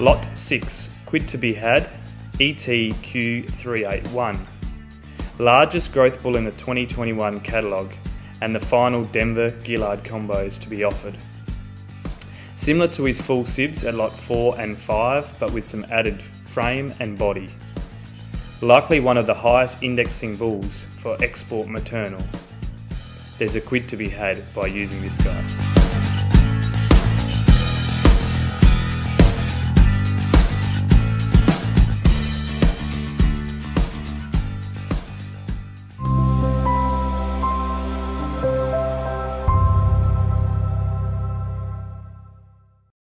Lot 6, quid to be had, ETQ381. Largest growth bull in the 2021 catalogue and the final Denver Gillard combos to be offered. Similar to his full sibs at lot 4 and 5, but with some added frame and body. Likely one of the highest indexing bulls for export maternal. There's a quid to be had by using this guy.